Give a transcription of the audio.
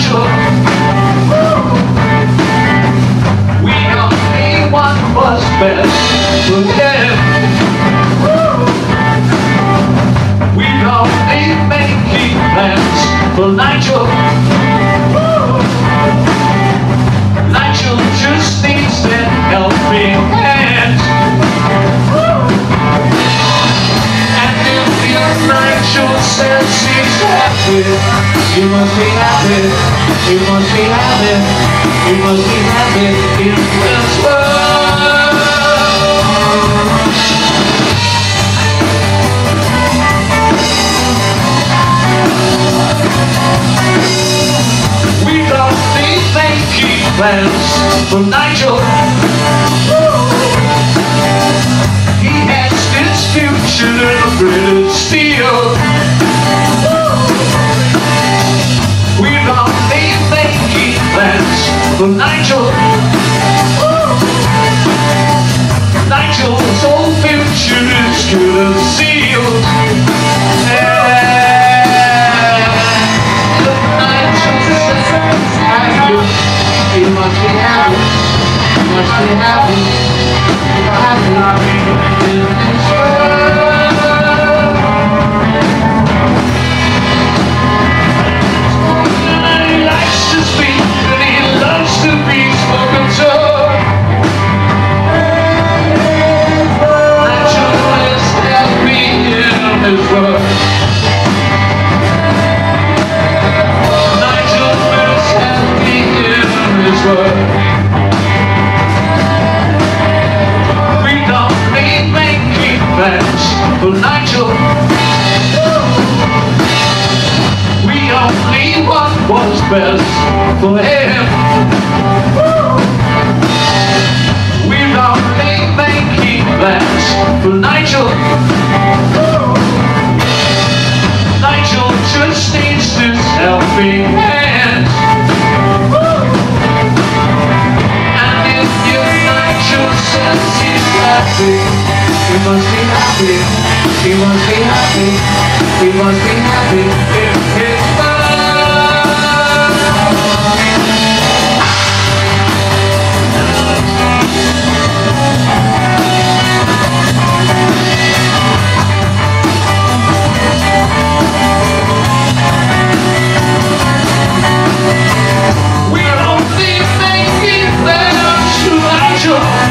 We don't need of best, but yeah. You must be happy, you must be happy, you must be happy in this world. We don't need making plans for Nigel. Nigel's future is good as sealed. Best for him. We're only making plans for Nigel. Nigel just needs this helping hand. And if your Nigel says he's happy, he must be happy. He must be happy. He must be happy in his world.